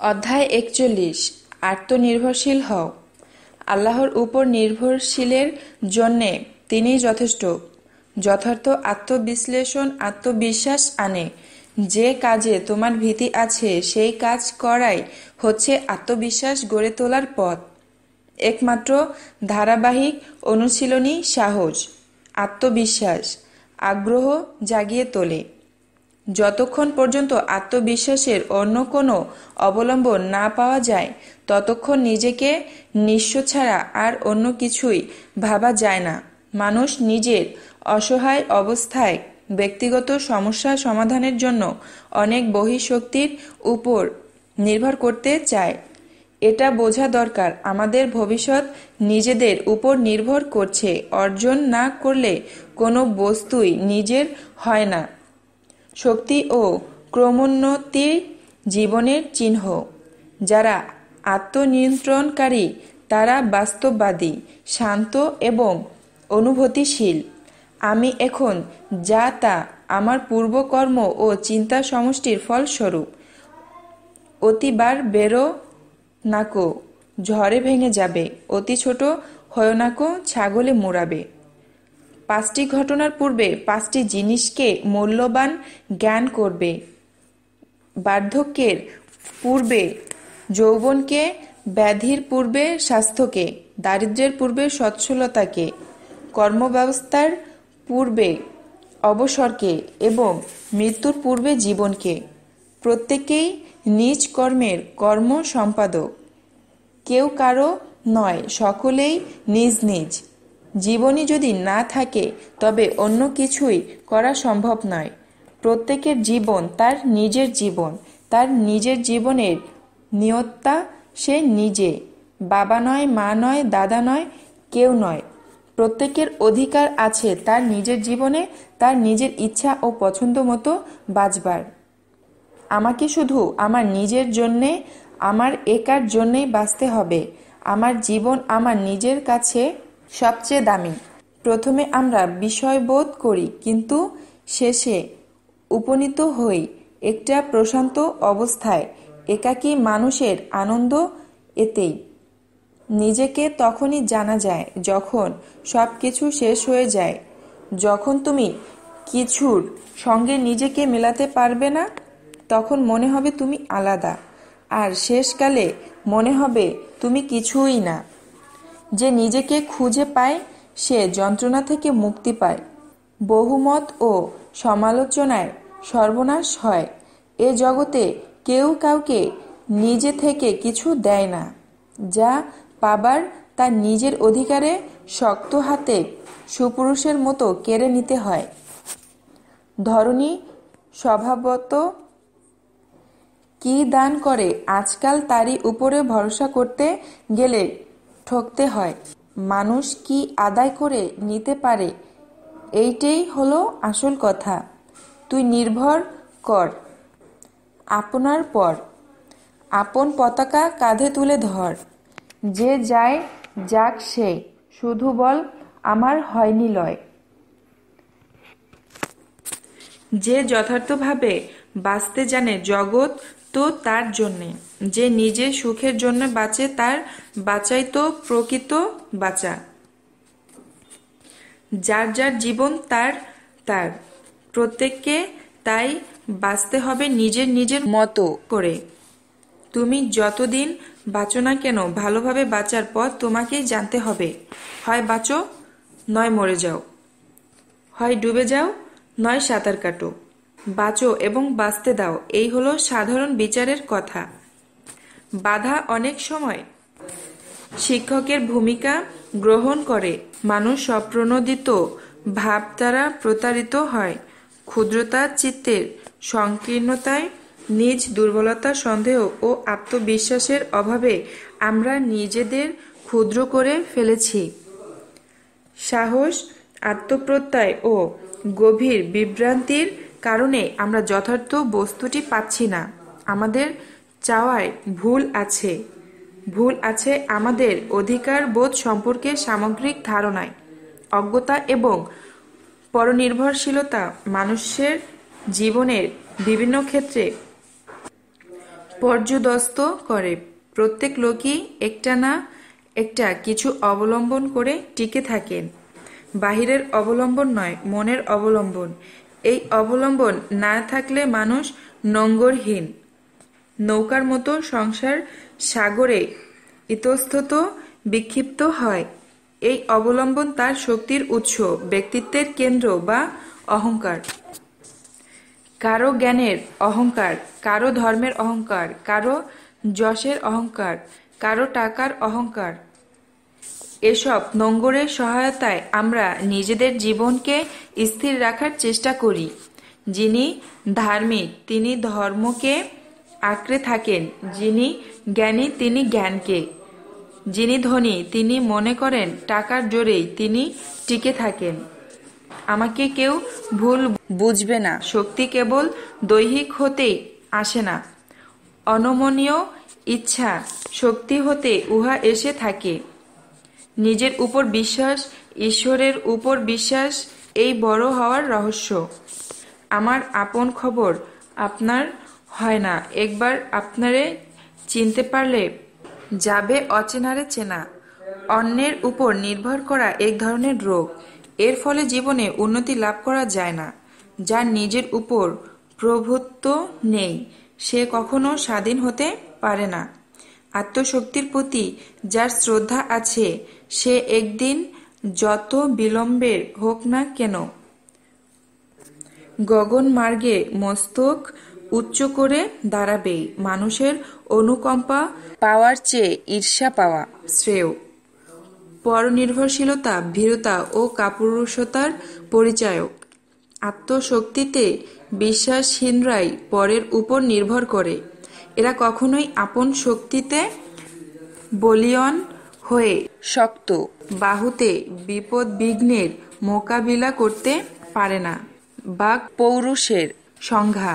অধ্যায় একচল্লিশ। আত্মনির্ভরশীল হও। আল্লাহর উপর নির্ভরশীলের জন্যে তিনি যথেষ্ট। যথার্থ আত্মবিশ্লেষণ, আত্মবিশ্বাস আনে। যে কাজে তোমার ভীতি আছে, সেই কাজ করাই হচ্ছে আত্মবিশ্বাস গড়ে তোলার পথ। একমাত্র ধারাবাহিক অনুশীলনী সাহস আত্মবিশ্বাস, আগ্রহ জাগিয়ে তোলে। যতক্ষণ পর্যন্ত আত্মবিশ্বাসের অন্য কোনো অবলম্বন না পাওয়া যায়, ততক্ষণ নিজেকে নিঃস্ব ছাড়া আর অন্য কিছুই ভাবা যায় না। মানুষ নিজের অসহায় অবস্থায় ব্যক্তিগত সমস্যা সমাধানের জন্য অনেক বহিঃশক্তির উপর নির্ভর করতে চায়। এটা বোঝা দরকার, আমাদের ভবিষ্যৎ নিজেদের উপর নির্ভর করছে, অর্জন না করলে কোনো বস্তুই নিজের হয় না। শক্তি ও ক্রমোন্নতি জীবনের চিহ্ন, যারা আত্মনিয়ন্ত্রণকারী, তারা বাস্তববাদী, শান্ত এবং অনুভূতিশীল। আমি এখন যা তা আমার পূর্বকর্ম ও চিন্তা সমষ্টির ফলস্বরূপ। অতিবার বেরো নাকো, ঝড়ে ভেঙে যাবে, অতি ছোট হয় নাকো, ছাগলে মোড়াবে। পাঁচটি ঘটনার পূর্বে পাঁচটি জিনিসকে মূল্যবান জ্ঞান করবে। বার্ধক্যের পূর্বে যৌবনকে, ব্যাধির পূর্বে স্বাস্থ্যকে, দারিদ্র্যের পূর্বে সচ্ছলতাকে, কর্মব্যবস্থার পূর্বে অবসরকে এবং মৃত্যুর পূর্বে জীবনকে। প্রত্যেকেই নিজ কর্মের কর্ম সম্পাদক কেউ কারও নয়, সকলেই নিজ নিজ। জীবনী যদি না থাকে, তবে অন্য কিছুই করা সম্ভব নয়। প্রত্যেকের জীবন তার নিজের জীবন, তার নিজের জীবনের নিয়ত্তা সে নিজে। বাবা নয়, মা নয়, দাদা নয়, কেউ নয়। প্রত্যেকের অধিকার আছে তার নিজের জীবনে, তার নিজের ইচ্ছা ও পছন্দ মতো বাঁচবার। আমাকে শুধু আমার নিজের জন্যে, আমার একার জন্যেই বাঁচতে হবে। আমার জীবন আমার নিজের কাছে সবচেয়ে দামি। প্রথমে আমরা বিষয়বোধ করি, কিন্তু শেষে উপনীত হই একটা প্রশান্ত অবস্থায়, একাকী মানুষের আনন্দ এতেই। নিজেকে তখনই জানা যায় যখন সব কিছু শেষ হয়ে যায়। যখন তুমি কিছুর সঙ্গে নিজেকে মেলাতে পারবে না, তখন মনে হবে তুমি আলাদা। আর শেষকালে মনে হবে তুমি কিছুই না। যে নিজেকে খুঁজে পায়, সে যন্ত্রণা থেকে মুক্তি পায়। বহুমত ও সমালোচনায় সর্বনাশ হয়। এ জগতে কেউ কাউকে নিজে থেকে কিছু দেয় না, যা পাবার তার নিজের অধিকারে শক্ত হাতে সুপুরুষের মতো কেড়ে নিতে হয়। ধরণী স্বভাবত কি দান করে আজকাল তারই উপরে ভরসা করতে গেলে ঠকতে হয়। মানুষ কি আদায় করে নিতে পারে? এইটাই হলো আসল কথা। তুই নির্ভর কর। আপনার পর। আপন পতাকা কাঁধে তুলে ধর। যে যায়, যাক সে। শুধু বল, আমার হয়নি লয়। যে যথার্থভাবে বাঁচতে জানে জগৎ তো তার জন্যে। যে নিজে সুখের জন্য বাঁচে, তার বাঁচাই তো প্রকৃত বাঁচা। যার যার জীবন তার তার। প্রত্যেককে তাই বাঁচতে হবে নিজের নিজের মতো করে। তুমি যতদিন বাঁচো না কেন, ভালোভাবে বাঁচার পথ তোমাকেই জানতে হবে। হয় বাঁচো, নয় মরে যাও। হয় ডুবে যাও, নয় সাঁতার কাটো। বাঁচো এবং বাঁচতে দাও, এই হলো সাধারণ বিচারের কথা। বাধা অনেক সময়। শিক্ষকের ভূমিকা গ্রহণ করে। মানুষ অপ্রণোদিত ভাব দ্বারা প্রতারিত হয়। ক্ষুদ্রতা চিত্তের সংকীর্ণতায় নিজ দুর্বলতা সন্দেহ ও আত্মবিশ্বাসের অভাবে আমরা নিজেদের ক্ষুদ্র করে ফেলেছি। সাহস, আত্মপ্রত্যয় ও গভীর বিভ্রান্তির কারণে আমরা যথার্থ বস্তুটি পাচ্ছি না। আমাদের চাওয়ায় ভুল আছে। ভুল আছে আমাদের অধিকার বোধ সম্পর্কে সামগ্রিক ধারণায়। অজ্ঞতা এবং পরনির্ভরশীলতা মানুষের জীবনের বিভিন্ন ক্ষেত্রে পর্যদস্ত করে। প্রত্যেক লোকই একটা না একটা কিছু অবলম্বন করে টিকে থাকেন। বাহিরের অবলম্বন নয়, মনের অবলম্বন। এই অবলম্বন না থাকলে মানুষ নঙ্গরহীন নৌকার মতো সংসার সাগরে ইতস্তত বিক্ষিপ্ত হয়। এই অবলম্বন তার শক্তির উৎস, ব্যক্তিত্বের কেন্দ্র বা অহংকার। কারও জ্ঞানের অহংকার, কারও ধর্মের অহংকার, কারও যশের অহংকার, কারও টাকার অহংকার। এসব নোঙ্গরের সহায়তায় আমরা নিজেদের জীবনকে স্থির রাখার চেষ্টা করি। যিনি ধার্মিক তিনি ধর্মকে আঁকড়ে থাকেন। যিনি জ্ঞানী, তিনি জ্ঞানকে। যিনি ধনী, তিনি মনে করেন টাকার জোরেই তিনি টিকে থাকেন। আমাকে কেউ ভুল বুঝবে না। শক্তি কেবল দৈহিক হতেই আসে না। অনমনীয় ইচ্ছা, শক্তি হতে উহা এসে থাকে। নিজের উপর বিশ্বাস, ঈশ্বরের উপর বিশ্বাস, এই বড় হওয়ার রহস্য। আমার আপন খবর আপনার হয় না। একবার আপনারে চিনতে পারলে যাবে অচেনারে চেনা। অন্যের উপর নির্ভর করা এক ধরনের রোগ। এর ফলে জীবনে উন্নতি লাভ করা যায় না। যার নিজের উপর প্রভুত্ব নেই, সে কখনো স্বাধীন হতে পারে না। আত্মশক্তির প্রতি যার শ্রদ্ধা আছে সে একদিন যত বিলম্বের হোক না কেন গগন মার্গে মস্তক উচ্চ করে দাঁড়াবেই মানুষের অনুকম্পা পাওয়ার চেয়ে ঈর্ষা পাওয়া শ্রেয়। পরনির্ভরশীলতা, ভীরতা ও কাপুরুষতার পরিচায়ক। আত্মশক্তিতে বিশ্বাসহীনরাই পরের উপর নির্ভর করে। এরা কখনোই আপন শক্তিতে বলিয়ন হয়ে শক্ত। বাহুতে বিপদ বিঘ্নের মোকাবিলা করতে পারে না। বাঘ পৌরুষের সংজ্ঞা,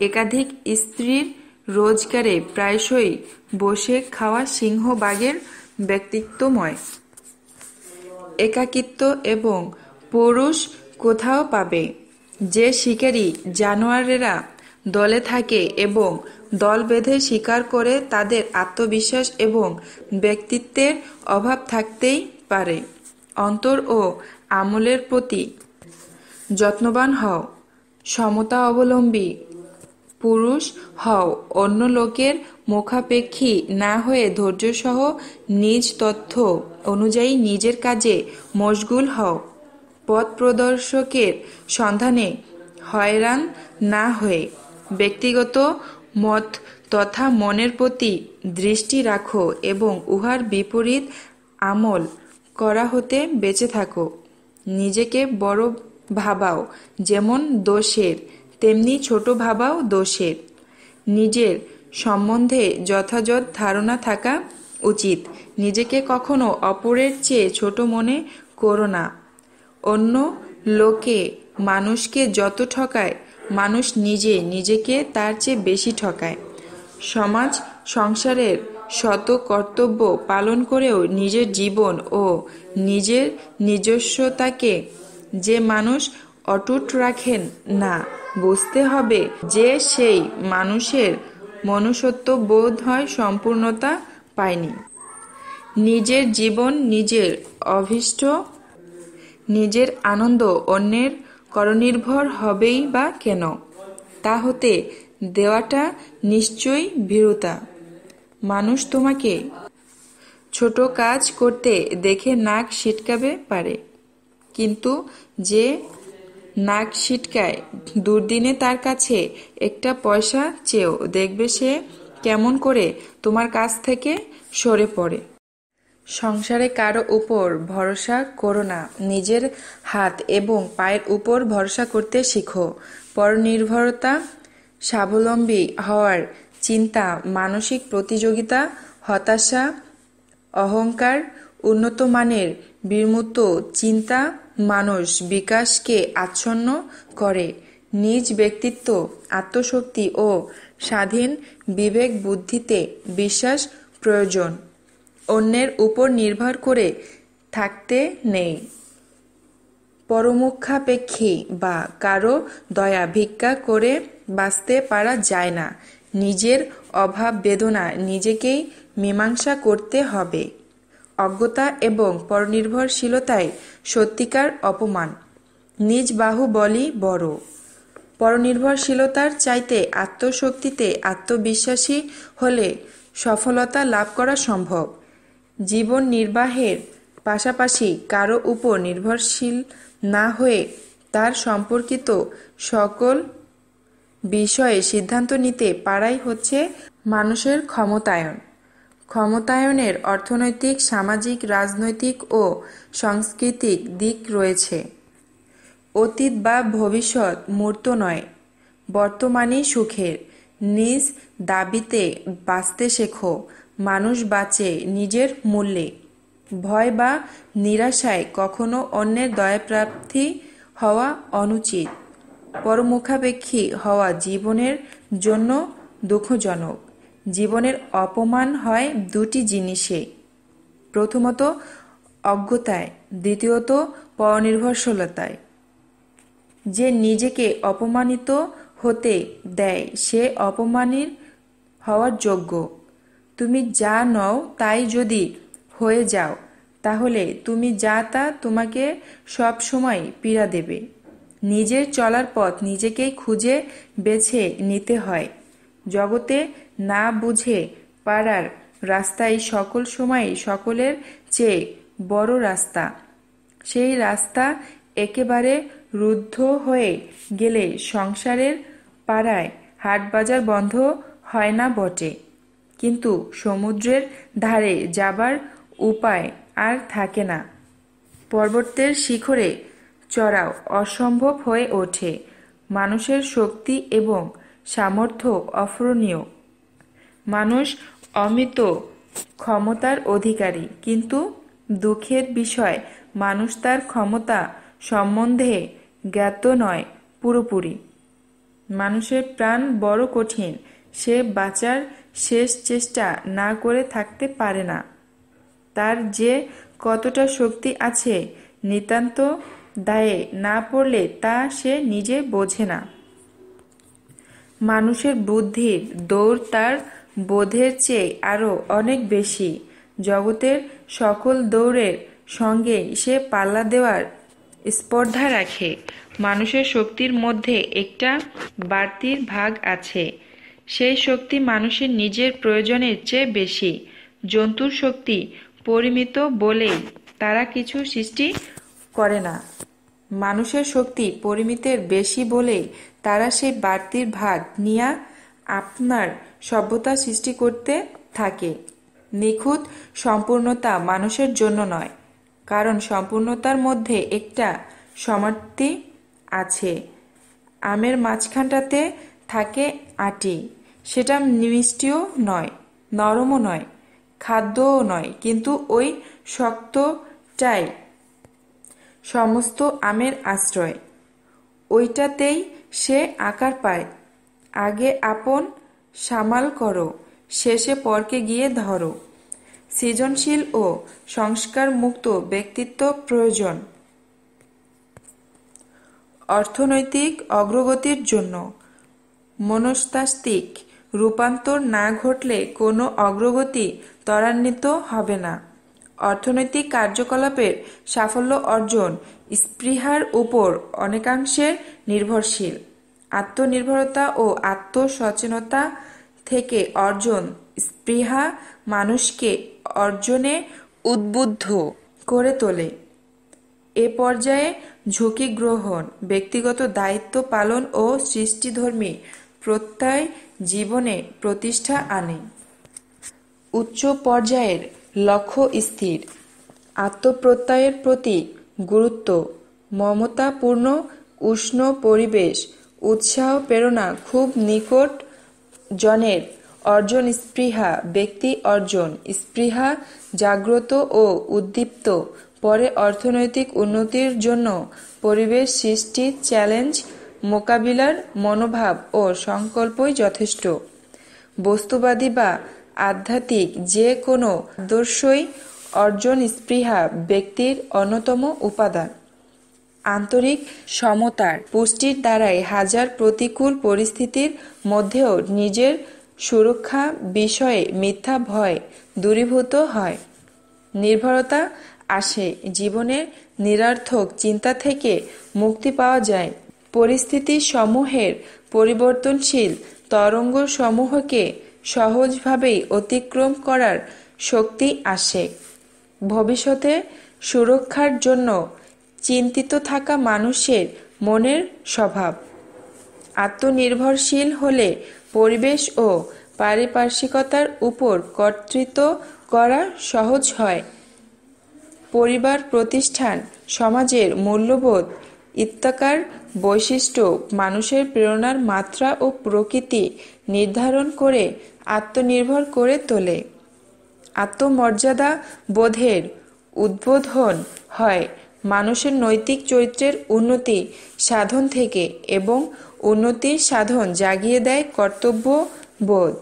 একাধিক স্ত্রীর রোজগারে প্রায়শই বসে খাওয়া সিংহ বাঘের ব্যক্তিত্বময়। একাকিত্ব এবং পুরুষ কোথাও পাবে। যে শিকারী জানোয়ারেরা দলে থাকে এবং দল বেঁধে শিকার করে তাদের আত্মবিশ্বাস এবং ব্যক্তিত্বের অভাব থাকতেই পারে। অন্তর ও আমলের প্রতি যত্নবান হও, সমতা অবলম্বী পুরুষ হও, অন্য লোকের মুখাপেক্ষী না হয়ে ধৈর্যসহ নিজ তথ্য অনুযায়ী নিজের কাজে মশগুল হও। পথ প্রদর্শকের সন্ধানে হয়রান না হয়ে ব্যক্তিগত মত তথা মনের প্রতি দৃষ্টি রাখো এবং উহার বিপরীত আমল করা হতে বেঁচে থাকো। নিজেকে বড় ভাবাও, যেমন দোষের, তেমনি ছোট ভাবাও দোষের। নিজের সম্বন্ধে যথাযথ ধারণা থাকা উচিত। নিজেকে কখনো অপরের চেয়ে ছোট মনে করো না। অন্য লোকে মানুষকে যত ঠকায় মানুষ নিজে নিজেকে তার চেয়ে বেশি ঠকায়। সমাজ, সংসারের শত কর্তব্য পালন করেও নিজের জীবন ও নিজের নিজস্বতাকে যে মানুষ অটুট রাখেন না, বুঝতে হবে যে সেই মানুষের মনুষ্যত্ব বোধ হয় সম্পূর্ণতা পায়নি। নিজের জীবন নিজের অভীষ্ট, নিজের আনন্দ অন্যের করনির্ভর হবেই বা কেন? তা হতে দেওয়াটা নিশ্চয়ই ভীরুতা। মানুষ তোমাকে ছোট কাজ করতে দেখে নাক ছিটকাবে পারে। কিন্তু যে নাক ছিটকায়, দুর্দিনে তার কাছে একটা পয়সা চেয়েও দেখবে সে কেমন করে তোমার কাছ থেকে সরে পড়ে। সংসারে কারও উপর ভরসা করো না। নিজের হাত এবং পায়ের উপর ভরসা করতে শিখো। পরনির্ভরতা স্বাবলম্বী হওয়ার চিন্তা, মানসিক প্রতিযোগিতা, হতাশা, অহংকার, উন্নত মানের বিমূর্ত চিন্তা মানুষ বিকাশকে আচ্ছন্ন করে। নিজ ব্যক্তিত্ব, আত্মশক্তি ও স্বাধীন বিবেক বুদ্ধিতে বিশ্বাস প্রয়োজন। অন্যের উপর নির্ভর করে থাকতে নেই। পরমুখাপেক্ষী বা কারও দয়া ভিক্ষা করে বাঁচতে পারা যায় না। নিজের অভাব বেদনা নিজেকেই মীমাংসা করতে হবে। অজ্ঞতা এবং পরনির্ভরশীলতায় সত্যিকার অপমান। নিজ বাহু বলি বড়। পরনির্ভরশীলতার চাইতে আত্মশক্তিতে আত্মবিশ্বাসী হলে সফলতা লাভ করা সম্ভব। জীবন নির্বাহের পাশাপাশি কারও উপর নির্ভরশীল না হয়ে তার সম্পর্কিত সকল বিষয়ে সিদ্ধান্ত নিতে পারাই হচ্ছে মানুষের ক্ষমতায়ন। ক্ষমতায়নের অর্থনৈতিক, সামাজিক, রাজনৈতিক ও সাংস্কৃতিক দিক রয়েছে। অতীত বা ভবিষ্যৎ মূর্ত নয়, বর্তমানই সুখের। নিজ দাবিতে বাঁচতে শেখো। মানুষ বাঁচে নিজের মূল্যে। ভয় বা নিরাশায় কখনো অন্যের দয়াপ্রাপ্তি হওয়া অনুচিত। পরমুখাপেক্ষী হওয়া জীবনের জন্য দুঃখজনক। জীবনের অপমান হয় দুটি জিনিসে। প্রথমত, অজ্ঞতায়, দ্বিতীয়ত, পরনির্ভরশীলতায়। যে নিজেকে অপমানিত হতে দেয়, সে অপমানির হওয়ার যোগ্য। তুমি যা নও তাই যদি হয়ে যাও, তাহলে তুমি যা তা তোমাকে সব সময় পীড়া দেবে। নিজের চলার পথ নিজেকেই খুঁজে বেছে নিতে হয়। জগতে না বুঝে পারার রাস্তাই সকল সময় সকলের চেয়ে বড় রাস্তা। সেই রাস্তা একেবারে রুদ্ধ হয়ে গেলে সংসারের পাড়ায় হাট বাজার বন্ধ হয় না বটে। কিন্তু সমুদ্রের ধারে যাবার উপায় আর থাকে না। পর্বতের শিখরে চড়াও অসম্ভব হয়ে ওঠে। মানুষের শক্তি এবং সামর্থ্য অফরণীয় মানুষ অমিত ক্ষমতার অধিকারী, কিন্তু দুঃখের বিষয়, মানুষ তার ক্ষমতা সম্বন্ধে জ্ঞাত নয়, পুরোপুরি। মানুষের প্রাণ বড় কঠিন সে বাঁচার শেষ চেষ্টা না করে থাকতে পারে না। তার যে কতটা শক্তি আছে নিতান্ত দায়ে না পড়লে তা সে নিজে বোঝে না। মানুষের বুদ্ধির দৌড় তার বোধের চেয়ে আরও অনেক বেশি। জগতের সকল দৌড়ের সঙ্গে সে পাল্লা দেওয়ার স্পর্ধা রাখে। মানুষের শক্তির মধ্যে একটা বাড়তির ভাগ আছে। সেই শক্তি মানুষের নিজের প্রয়োজনের চেয়ে বেশি। জন্তুর শক্তি পরিমিত বলেই তারা কিছু সৃষ্টি করে না। মানুষের শক্তি পরিমিতের বেশি বলেই তারা সেই বাড়তির ভাগ নিয়ে আপনার সভ্যতা সৃষ্টি করতে থাকে। নিখুঁত সম্পূর্ণতা মানুষের জন্য নয়, কারণ সম্পূর্ণতার মধ্যে একটা সমাপ্তি আছে। আমের মাঝখানটাতে থাকে আটি। সেটা মিষ্টিও নয়, নরমও নয়, খাদ্যও নয়, কিন্তু ওই শক্তটাই সমস্ত আমের আশ্রয়। ওইটাতেই সে আকার পায়। আগে আপন সামাল করো, শেষে পরকে গিয়ে ধরো। সৃজনশীল ও সংস্কার মুক্ত ব্যক্তিত্ব প্রয়োজন। অর্থনৈতিক অগ্রগতির জন্য, মনস্তাত্ত্বিক রূপান্তর না ঘটলে কোনো অগ্রগতি ত্বরান্বিত হবে না। অর্থনৈতিক কার্যকলাপের সাফল্য অর্জন স্পৃহার উপর অনেকাংশে নির্ভরশীল। আত্মনির্ভরতা ও আত্মসচেতনতা থেকে অর্জন স্পৃহা মানুষকে অর্জনে উদ্বুদ্ধ করে তোলে। এ পর্যায়ে ঝুঁকি গ্রহণ, ব্যক্তিগত দায়িত্ব পালন ও সৃষ্টিধর্মী প্রত্যয় জীবনে প্রতিষ্ঠা আনে। উচ্চ পর্যায়ের লক্ষ্য স্থির। আত্মপ্রত্যয়ের প্রতি গুরুত্ব, মমতাপূর্ণ, উষ্ণ পরিবেশ, উৎসাহ, প্রেরণা খুব নিকট জনের অর্জন স্পৃহা, ব্যক্তি অর্জন স্পৃহা, জাগ্রত ও উদ্দীপ্ত, পরে অর্থনৈতিক উন্নতির জন্য পরিবেশ সৃষ্টি, চ্যালেঞ্জ মোকাবিলার মনোভাব ও সংকল্পই যথেষ্ট। বস্তুবাদী বা আধ্যাত্মিক যে কোনো আদর্শই অর্জন স্পৃহা ব্যক্তির অন্যতম উপাদান। আন্তরিক সমতার পুষ্টির দ্বারাই হাজার প্রতিকূল পরিস্থিতির মধ্যেও নিজের সুরক্ষা বিষয়ে মিথ্যা ভয় দূরীভূত হয়। নির্ভরতা আসে, জীবনের নিরার্থক চিন্তা থেকে মুক্তি পাওয়া যায় পরিস্থিতি সমূহের পরিবর্তনশীল তরঙ্গ সমূহকে সহজভাবেই অতিক্রম করার শক্তি আসে। ভবিষ্যতে সুরক্ষার জন্য চিন্তিত থাকা মানুষের মনের স্বভাব। আত্মনির্ভরশীল হলে পরিবেশ ও পারিপার্শ্বিকতার উপর কর্তৃত্ব করা সহজ হয়। পরিবার, প্রতিষ্ঠান, সমাজের মূল্যবোধ, ইত্যাকার বৈশিষ্ট্য মানুষের প্রেরণার মাত্রা ও প্রকৃতি নির্ধারণ করে, আত্মনির্ভর করে তোলে। আত্মমর্যাদা বোধের উদ্বোধন হয় মানুষের নৈতিক চরিত্রের উন্নতি সাধন থেকে এবং উন্নতির সাধন জাগিয়ে দেয় কর্তব্য বোধ।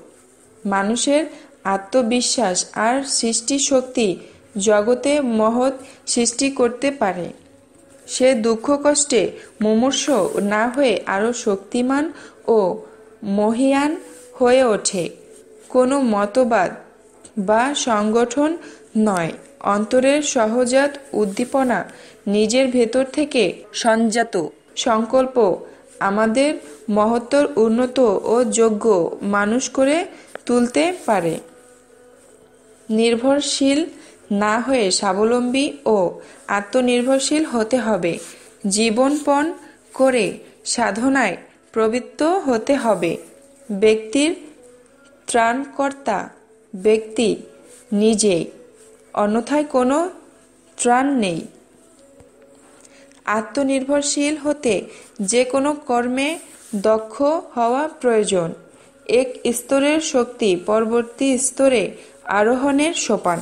মানুষের আত্মবিশ্বাস আর সৃষ্টি শক্তি জগতে মহৎ সৃষ্টি করতে পারে। সে দুঃখ কষ্টে মুমূর্ষ না হয়ে আরও শক্তিমান ও মহিয়ান হয়ে ওঠে। কোনো মতবাদ বা সংগঠন নয়। অন্তরের সহজাত উদ্দীপনা নিজের ভেতর থেকে সঞ্জাত। সংকল্প আমাদের মহত্তর, উন্নত ও যোগ্য মানুষ করে তুলতে পারে। নির্ভরশীল না হয়ে স্বাবলম্বী ও আত্মনির্ভরশীল হতে হবে। জীবনপণ করে সাধনায় প্রবৃত্ত হতে হবে। ব্যক্তির ত্রাণকর্তা ব্যক্তি নিজেই অন্যথায় কোনো ত্রাণ নেই। আত্মনির্ভরশীল হতে যে কোনো কর্মে দক্ষ হওয়া প্রয়োজন। এক স্তরের শক্তি পরবর্তী স্তরে আরোহণের সোপান।